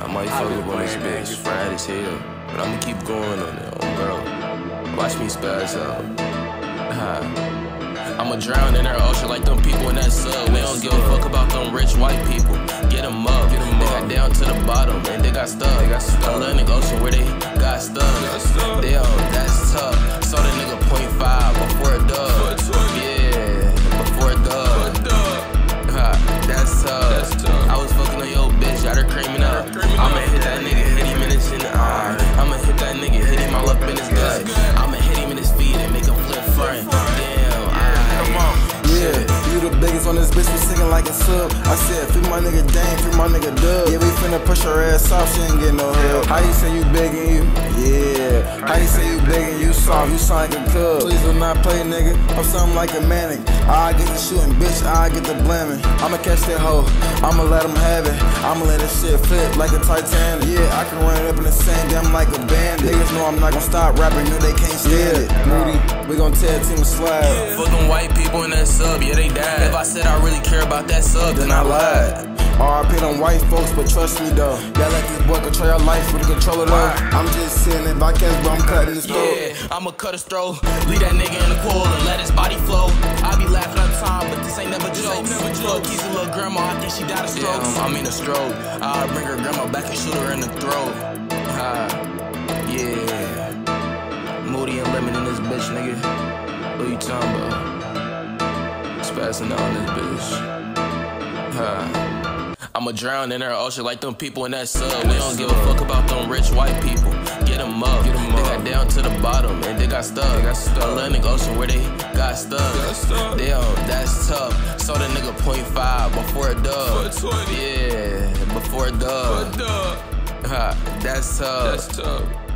I might fuck up on this bitch, fried as hell. But I'ma keep going on it, oh bro. Watch me spaz out. I'ma drown in their ocean like them people in that sub. We don't give a fuck about them rich white people. Get them up, get them they got down to the bottom and they got stuck. They got stuck. Atlantic Ocean where they got stuck. Damn, that's tough. Biggest on this bitch, we singing like it's sub. I said, free my nigga Dame, free my nigga Dub. Yeah, we finna push her ass off, she ain't get no help. How you say you begging you? Yeah. How you say you begging you soft? You sound like a cub. Please do not play, nigga. I'm something like a manic. I get the shooting, bitch, I get the blaming. I'ma catch that hoe, I'ma let him have it. I'ma let this shit flip like a Titanic. Yeah, I can run it up in the sand, I'm like a bandit. Niggas know I'm not gonna stop rapping, know they can't stand it. Moody, we gon' tear team slide. Fuck them white people in that sub, yeah, they died. Said I really care about that sub, then I lied. RIP on white folks, but trust me though. Y'all let this boy control your life with the controller though. I'm just sitting if I catch, but I'm cutting his throat. Yeah, I'ma cut his throat, leave that nigga in the pool and let his body flow. I be laughing all the time, but this ain't never jokes. Fuck, he's a little grandma, I think she died of stroke. Yeah, I mean a stroke. I'll bring her grandma back and shoot her in the throat. Ah, yeah. Moody and Lemon in this bitch, nigga. What you talking about? On this bitch. Ha. I'ma drown in her ocean like them people in that sub. We don't give a fuck about them rich white people. Get them up. Get them they got down to the bottom and they got stuck. They got stuck. Atlantic Ocean where they got stuck. Damn, that's tough. So the nigga point five before a dub. Yeah, before a dub. Ha, that's tough. That's tough.